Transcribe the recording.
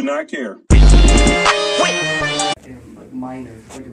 do not care. Minor.